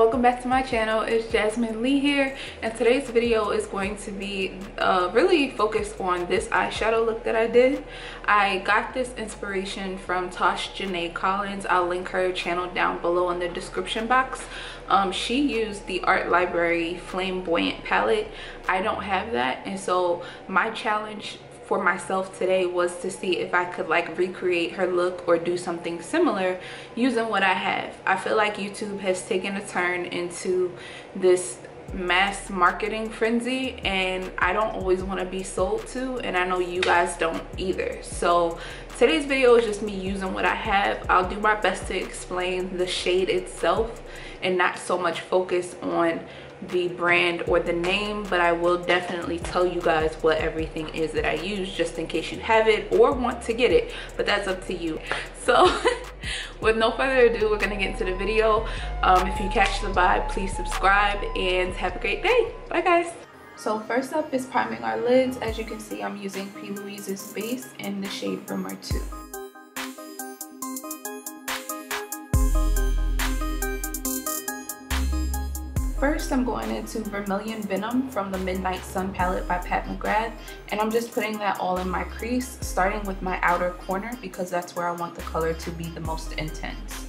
welcome back to my channel it's Jazzmine Leigh here and today's video is going to be uh, really focused on this eyeshadow look that i did. I got this inspiration from Tashjane Collins i'll link her channel down below in the description box. Um, she used the art library flamboyant palette. I don't have that and so my challenge for myself today was to see if I could like recreate her look or do something similar using what I have. I feel like YouTube has taken a turn into this mass marketing frenzy and I don't always want to be sold to and I know you guys don't either. So today's video is just me using what I have. I'll do my best to explain the shade itself and not so much focus on the brand or the name but i will definitely tell you guys what everything is that i use just in case you have it or want to get it but that's up to you. So with no further ado we're gonna get into the video. Um, if you catch the vibe please subscribe and have a great day. Bye guys. So first up is priming our lids. As you can see i'm using p louise's base in the shade rumor 2 First, I'm going into Vermilion Venom from the Midnight Sun palette by Pat McGrath. And I'm just putting that all in my crease, starting with my outer corner because that's where I want the color to be the most intense.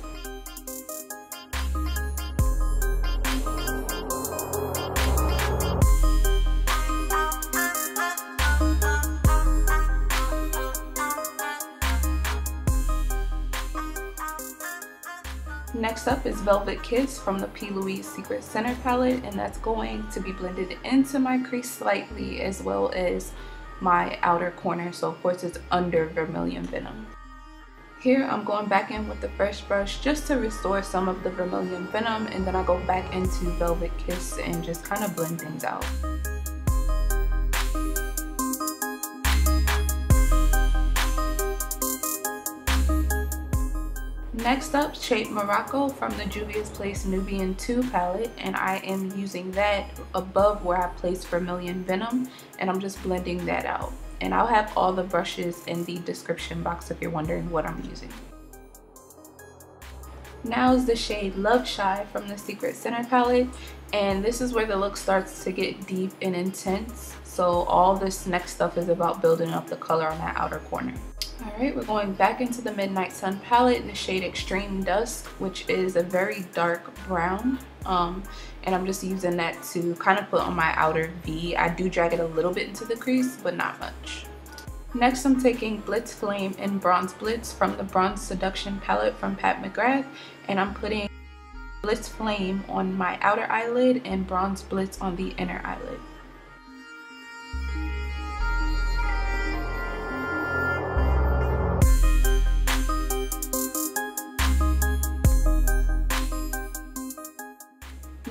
Next up is Velvet Kiss from the P. Louise Secret Sinner palette and that's going to be blended into my crease slightly as well as my outer corner so of course it's under Vermilion Venom. Here I'm going back in with the fresh brush just to restore some of the Vermilion Venom and then I go back into Velvet Kiss and just kind of blend things out. Next up, Shape Morocco from the Juvia's Place Nubian 2 palette and I am using that above where I placed Vermilion Venom and I'm just blending that out. And I'll have all the brushes in the description box if you're wondering what I'm using. Now is the shade Love Shy from the Secret Sinner palette and this is where the look starts to get deep and intense. So all this next stuff is about building up the color on that outer corner. All right, we're going back into the Midnight Sun palette in the shade Extreme Dusk, which is a very dark brown. Um, and I'm just using that to kind of put on my outer V. I do drag it a little bit into the crease, but not much. Next, I'm taking Blitz Flame in Bronze Blitz from the Bronze Seduction palette from Pat McGrath, and I'm putting Blitz Flame on my outer eyelid and Bronze Blitz on the inner eyelid.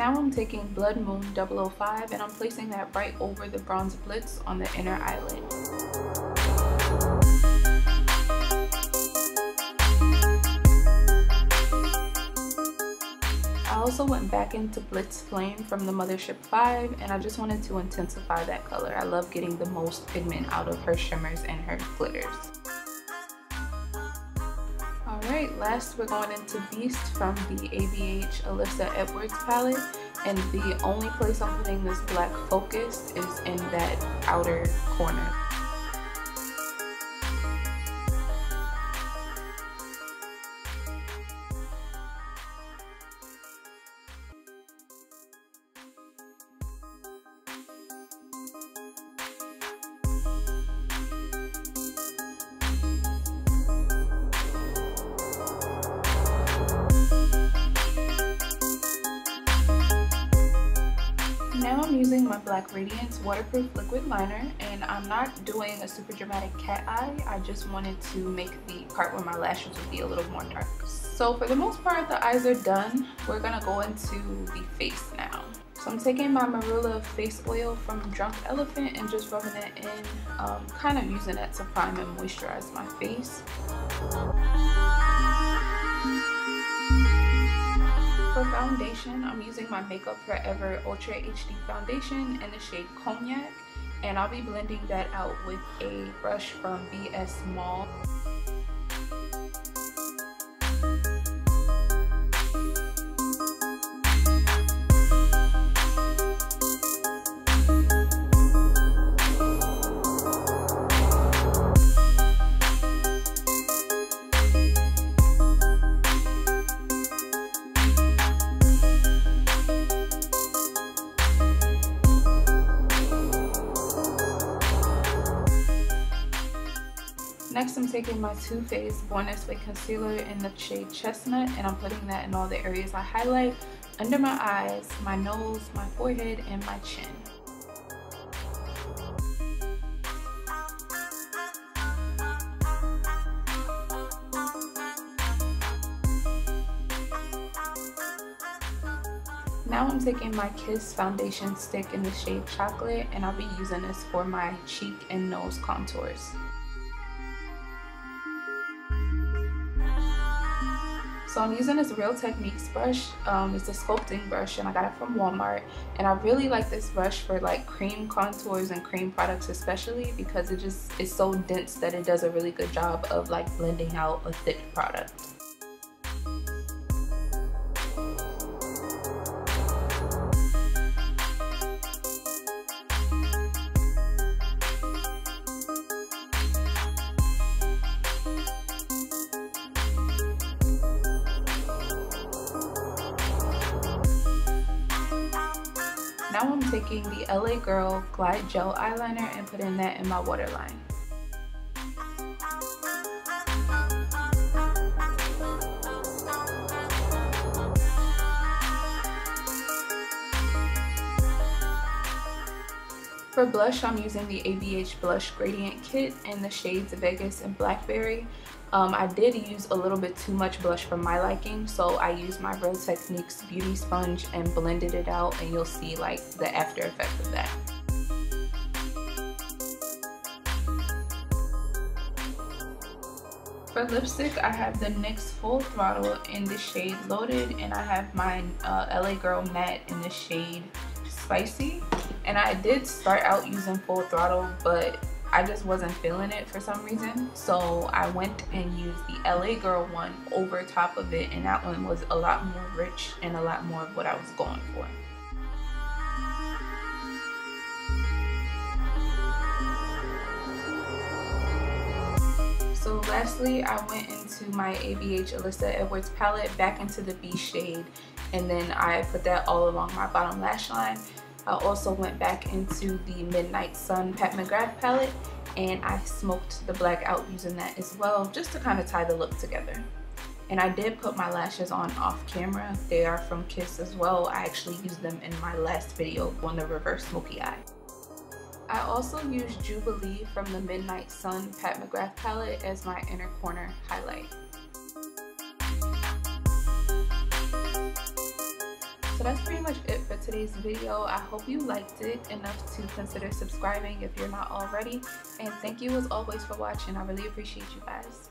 Now I'm taking Blood Moon 005 and I'm placing that right over the Bronze Blitz on the inner eyelid. I also went back into Blitz Flame from the Mothership 5 and I just wanted to intensify that color. I love getting the most pigment out of her shimmers and her glitters. Alright, last we're going into Beast from the ABH Alyssa Edwards palette. And the only place I'm putting this black focus is in that outer corner. Black Radiance waterproof liquid liner and I'm not doing a super dramatic cat eye. I just wanted to make the part where my lashes would be a little more dark. So for the most part, the eyes are done. We're gonna go into the face now. So I'm taking my Marula face oil from Drunk Elephant and just rubbing it in, um, kind of using it to prime and moisturize my face. For foundation, I'm using my Makeup Forever Ultra HD Foundation in the shade Cognac. And I'll be blending that out with a brush from BS Mall. Taking my Too Faced Born This Way Concealer in the shade Chestnut, and I'm putting that in all the areas I highlight, under my eyes, my nose, my forehead, and my chin. Now I'm taking my Kiss foundation stick in the shade Chocolate and I'll be using this for my cheek and nose contours. So I'm using this Real Techniques brush. Um, it's a sculpting brush and I got it from Walmart. And I really like this brush for like cream contours and cream products especially because it just is so dense that it does a really good job of like blending out a thick product. Now I'm taking the LA Girl Glide Gel Eyeliner and putting that in my waterline. For blush, I'm using the ABH Blush Gradient Kit in the shades Vegas and Blackberry. Um, I did use a little bit too much blush for my liking, so I used my Real Techniques Beauty Sponge and blended it out and you'll see like the after effect of that. For lipstick, I have the NYX Full Throttle in the shade Loaded and I have my uh, LA Girl Matte in the shade Spicy. And I did start out using Full Throttle, but I just wasn't feeling it for some reason. So I went and used the LA Girl one over top of it and that one was a lot more rich and a lot more of what I was going for. So lastly, I went into my ABH Alyssa Edwards palette back into the B shade and then I put that all along my bottom lash line I also went back into the Midnight Sun Pat McGrath palette and I smoked the black out using that as well just to kind of tie the look together. And I did put my lashes on off camera. They are from Kiss as well. I actually used them in my last video on the reverse smoky eye. I also used Jubilee from the Midnight Sun Pat McGrath palette as my inner corner highlight. So that's pretty much it for today's video. I hope you liked it enough to consider subscribing if you're not already. And thank you as always for watching. I really appreciate you guys